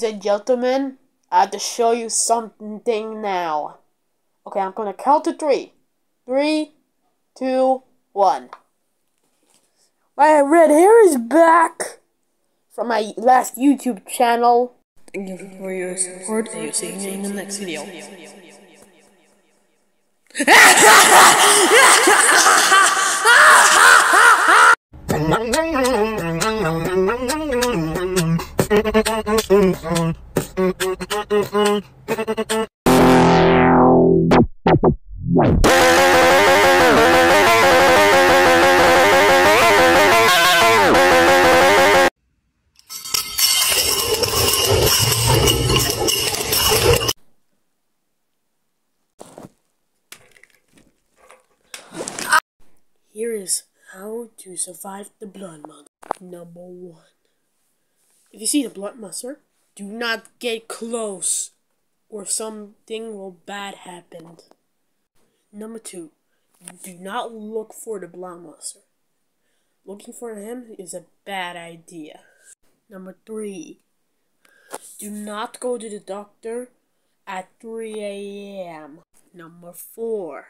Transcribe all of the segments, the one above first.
Ladies and gentlemen, I have to show you something now. Okay, I'm gonna count to three. Three, two, one. My red hair is back from my last YouTube channel. Thank you for your support, and you'll see me in the next video. Here is how to survive the blood monster. Number one. If you see the blood monster, do not get close or something will bad happen. Number two. Do not look for the blood monster. Looking for him is a bad idea. Number three. Do not go to the doctor at 3 a.m. Number four.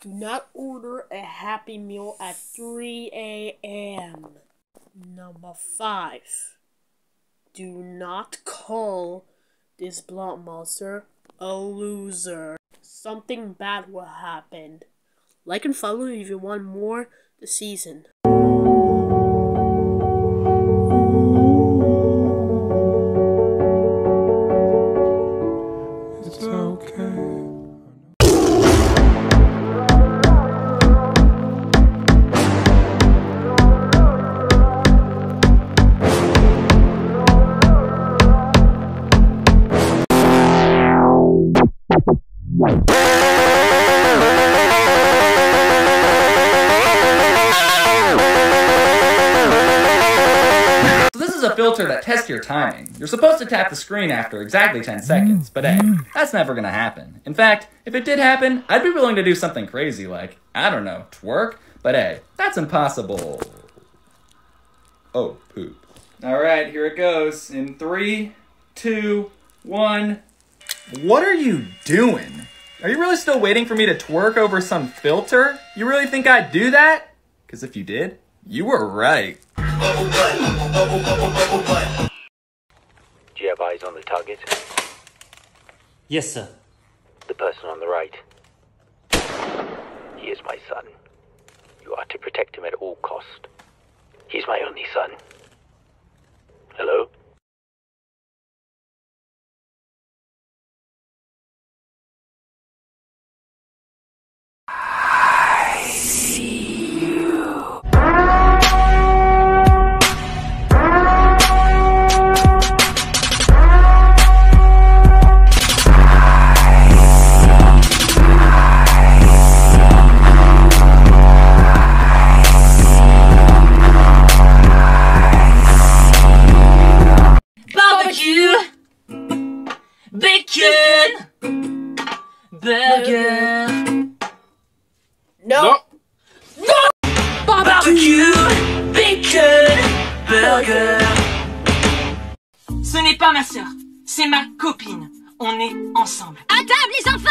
Do not order a Happy Meal at 3 a.m. Number 5. Do not call this blood monster a loser. Something bad will happen. Like and follow if you want more this season. Filter that tests your timing. You're supposed to tap the screen after exactly 10 seconds, but hey, mm-hmm. that's never gonna happen. In fact, if it did happen, I'd be willing to do something crazy like, I don't know, twerk, but hey, that's impossible. Oh, poop. Alright, here it goes. In three, two, one. What are you doing? Are you really still waiting for me to twerk over some filter? You really think I'd do that? Because if you did, you were right. Oh, Do you have eyes on the target? Yes, sir. The person on the right. He is my son. You are to protect him at all cost. He's my only son. No! Barbecue, bacon, burger. Ce n'est pas ma sœur, c'est ma copine. On est ensemble. À table, les enfants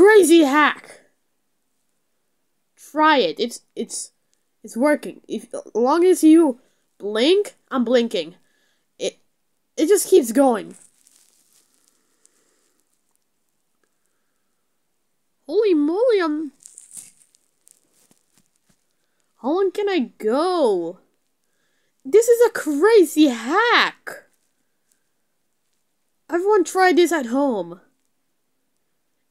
crazy hack. Try it. It's it's it's working. If as long as you blink, I'm blinking. It it just keeps going. Holy moly, I'm How long can I go? This is a crazy hack. Everyone try this at home.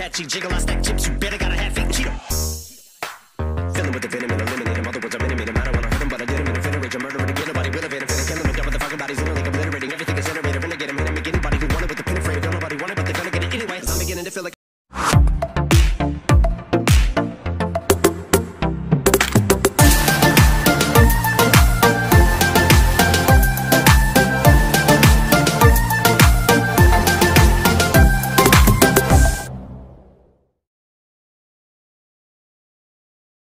catchy jiggle. I stack chips, you better got a half it.